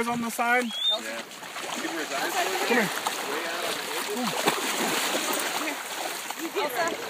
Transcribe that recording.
eyes on the side. Yeah. Give her his eyes. Come here. Way out on the edges. You get her.